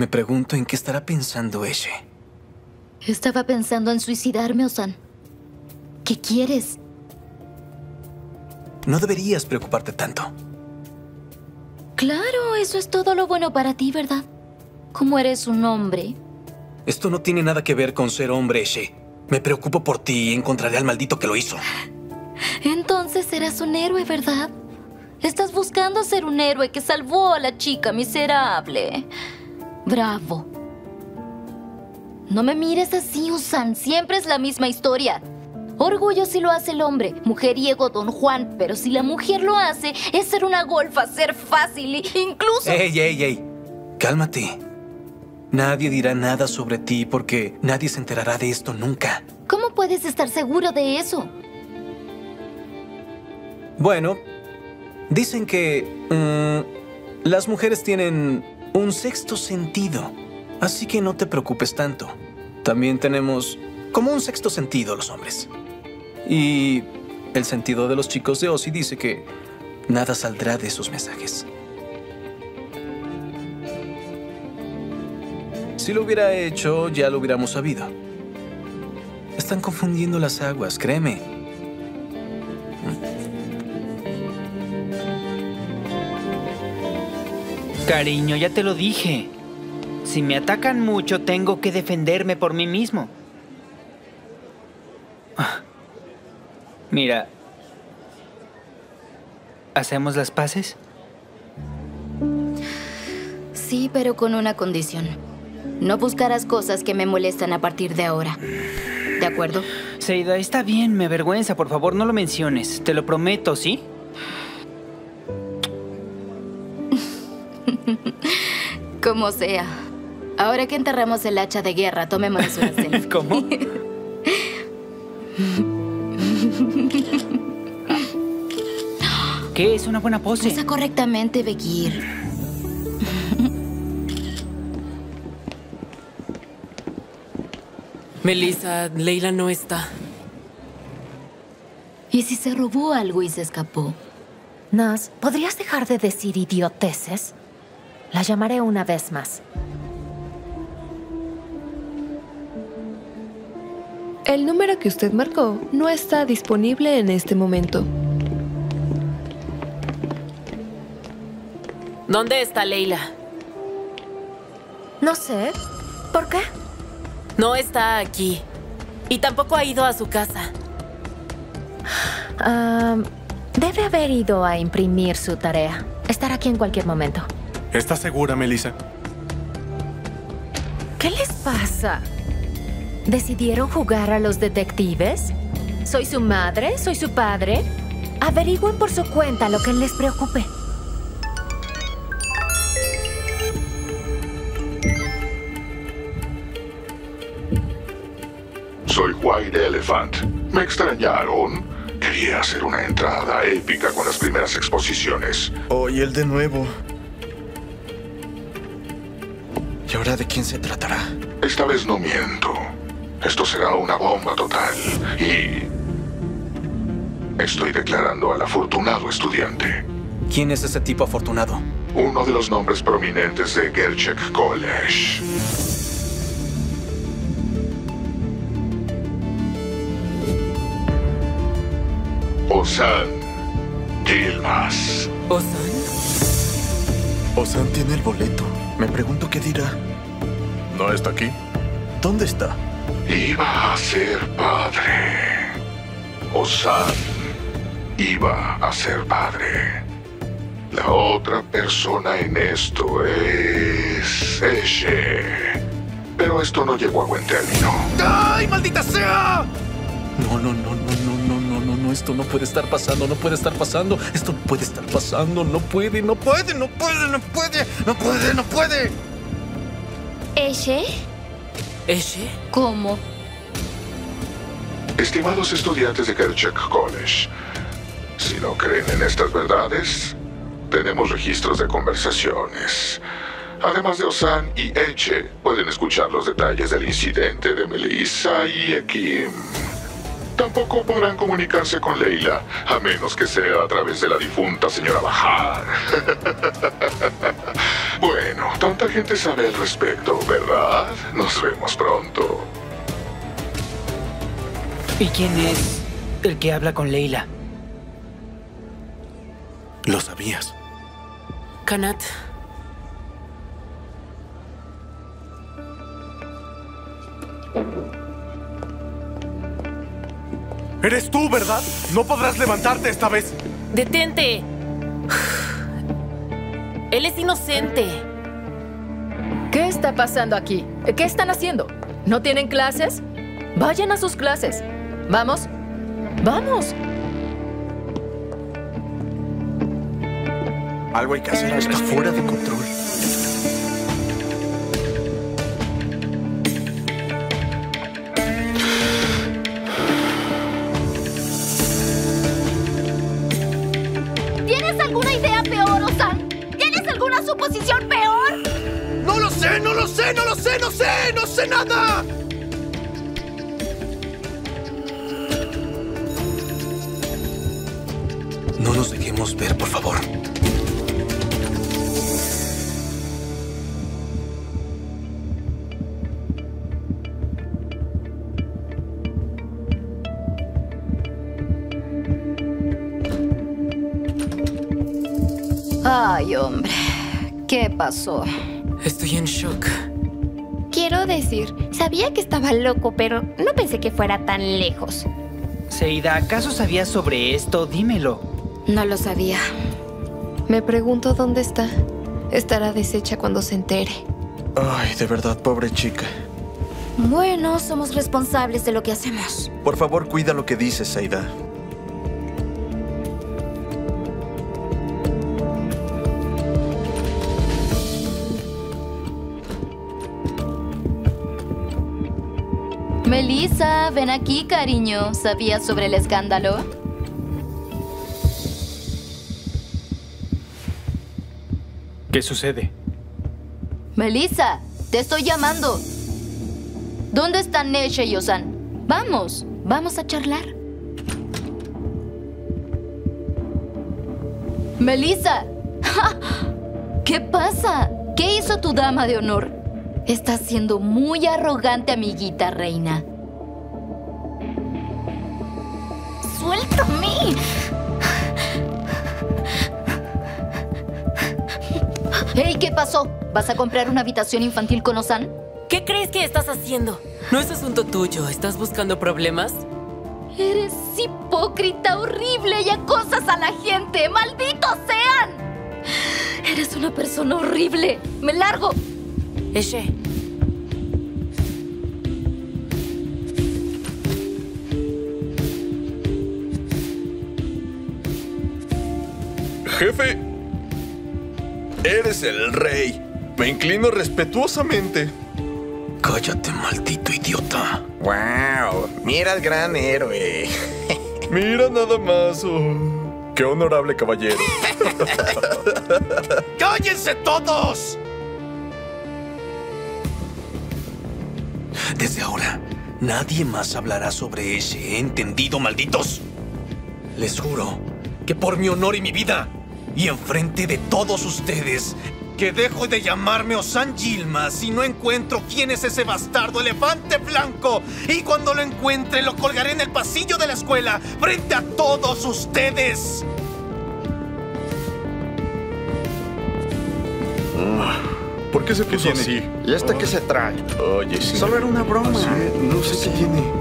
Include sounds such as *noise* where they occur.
Me pregunto en qué estará pensando Eshe. Estaba pensando en suicidarme, Osan. ¿Qué quieres? No deberías preocuparte tanto. Claro, eso es todo lo bueno para ti, ¿verdad? Como eres un hombre. Esto no tiene nada que ver con ser hombre, Eshe. Me preocupo por ti y encontraré al maldito que lo hizo. Entonces serás un héroe, ¿verdad? Estás buscando ser un héroe que salvó a la chica miserable. Bravo. No me mires así, Usan. Siempre es la misma historia. Orgullo si lo hace el hombre, mujeriego Don Juan, pero si la mujer lo hace, es ser una golfa, ser fácil, incluso... ¡Ey, ey, ey! Cálmate. Nadie dirá nada sobre ti porque nadie se enterará de esto nunca. ¿Cómo puedes estar seguro de eso? Bueno, dicen que mm, las mujeres tienen un sexto sentido, así que no te preocupes tanto. También tenemos como un sexto sentido los hombres. Y el sentido de los chicos de Ozzy dice que nada saldrá de esos mensajes. Si lo hubiera hecho, ya lo hubiéramos sabido. Están confundiendo las aguas, créeme. Cariño, ya te lo dije. Si me atacan mucho, tengo que defenderme por mí mismo. Ah. Mira, ¿hacemos las paces? Sí, pero con una condición. No buscarás cosas que me molestan a partir de ahora. ¿De acuerdo? Seida, está bien, me avergüenza. Por favor, no lo menciones. Te lo prometo, ¿sí? *laughs* Como sea. Ahora que enterramos el hacha de guerra, tomémonos una selfie. *laughs* ¿Cómo? *laughs* ¿Qué? Es una buena pose. Usa correctamente, Bekir. Melissa, Leila no está. ¿Y si se robó algo y se escapó? Nas, ¿podrías dejar de decir idioteces? La llamaré una vez más. El número que usted marcó no está disponible en este momento. ¿Dónde está Leila? No sé. ¿Por qué? No está aquí. Y tampoco ha ido a su casa. Ah, debe haber ido a imprimir su tarea. Estará aquí en cualquier momento. ¿Estás segura, Melissa? ¿Qué les pasa? ¿Decidieron jugar a los detectives? ¿Soy su madre? ¿Soy su padre? Averigüen por su cuenta lo que les preocupe. Soy White Elephant. ¿Me extrañaron? Quería hacer una entrada épica con las primeras exposiciones. Hoy el de nuevo. ¿Y ahora de quién se tratará? Esta vez no miento. Esto será una bomba total. Y... Estoy declarando al afortunado estudiante. ¿Quién es ese tipo afortunado? Uno de los nombres prominentes de Gerchek College. Osan Gilmas. ¿Osan? Osan tiene el boleto. Me pregunto qué dirá. ¿No está aquí? ¿Dónde está? Iba a ser padre. Osan iba a ser padre. La otra persona en esto es Eshe. Pero esto no llegó a buen término. ¡Ay, maldita sea! No, no, no, no, no, no, no, no, no, esto no puede estar pasando, no puede estar pasando, esto no puede estar pasando, no puede, no puede, no puede, no puede, no puede, no puede. ¿Eshe? ¿Eshe? ¿Cómo? Estimados estudiantes de Kerchak College, si no creen en estas verdades, tenemos registros de conversaciones. Además de Osan y Eche, pueden escuchar los detalles del incidente de Melissa y Ekim. Tampoco podrán comunicarse con Leila, a menos que sea a través de la difunta señora Bahar. *laughs* Bueno, tanta gente sabe al respecto, ¿verdad? Nos vemos pronto. ¿Y quién es el que habla con Leila? Lo sabías. Kanat. Eres tú, ¿verdad? No podrás levantarte esta vez. ¡Detente! Él es inocente. ¿Qué está pasando aquí? ¿Qué están haciendo? ¿No tienen clases? Vayan a sus clases. ¿Vamos? ¡Vamos! Algo hay que hacer. Está fuera de control. Nada! No nos dejemos ver, por favor. Ay, hombre. ¿Qué pasó? Estoy en shock. Quiero decir, sabía que estaba loco, pero no pensé que fuera tan lejos. Seida, ¿acaso sabías sobre esto? Dímelo. No lo sabía. Me pregunto dónde está. Estará deshecha cuando se entere. Ay, de verdad, pobre chica. Bueno, somos responsables de lo que hacemos. Por favor, cuida lo que dices, Seida. Melissa, ven aquí, cariño. ¿Sabías sobre el escándalo? ¿Qué sucede? Melissa, te estoy llamando. ¿Dónde están Nesha y Osan? Vamos, vamos a charlar. Melissa. *laughs* ¿qué pasa? ¿Qué hizo tu dama de honor? Estás siendo muy arrogante, amiguita reina. ¡Suéltame! Hey, ¿qué pasó? ¿Vas a comprar una habitación infantil con Osan? ¿Qué crees que estás haciendo? No es asunto tuyo. ¿Estás buscando problemas? Eres hipócrita, horrible y acosas a la gente. ¡Malditos sean! Eres una persona horrible. ¡Me largo! Eshe. Jefe, eres el rey. Me inclino respetuosamente. Cállate, maldito idiota. ¡Wow! Mira al gran héroe. *laughs* Mira nada más. oh. ¡Qué honorable caballero! *laughs* ¡Cállense todos! Desde ahora, nadie más hablará sobre ese, ¿entendido, malditos? Les juro que por mi honor y mi vida, y enfrente de todos ustedes, que dejo de llamarme Osan Gilma si no encuentro quién es ese bastardo elefante blanco. Y cuando lo encuentre, lo colgaré en el pasillo de la escuela, frente a todos ustedes. ¿Por qué se puso así? ¿Y esta qué se trae? Oye, sí. Solo era una broma. No sé qué tiene.